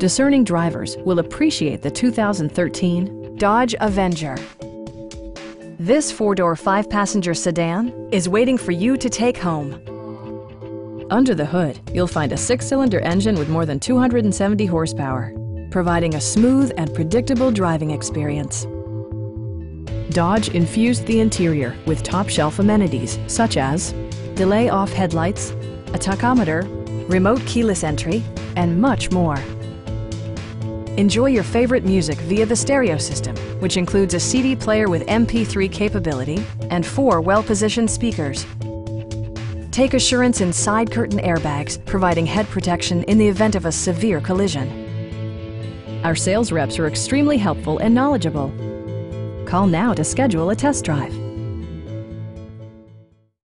discerning drivers will appreciate the 2013 Dodge Avenger. This four-door, five-passenger sedan is waiting for you to take home. Under the hood, you'll find a six-cylinder engine with more than 270 horsepower, providing a smooth and predictable driving experience. Dodge infused the interior with top-shelf amenities such as delay off headlights, a tachometer, remote keyless entry, and much more. Enjoy your favorite music via the stereo system, which includes a CD player with MP3 capability and four well-positioned speakers. Take assurance in side curtain airbags, providing head protection in the event of a severe collision. Our sales reps are extremely helpful and knowledgeable. Call now to schedule a test drive.